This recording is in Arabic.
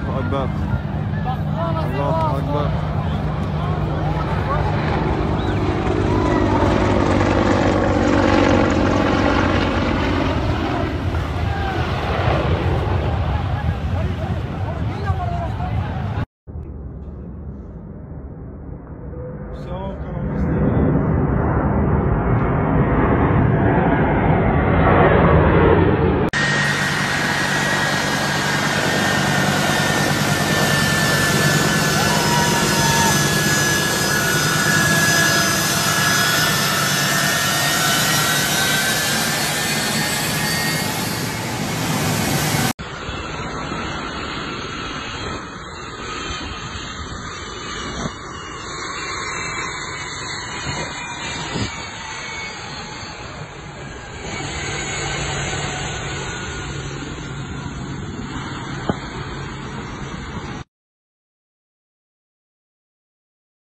الله أكبر. الله أكبر.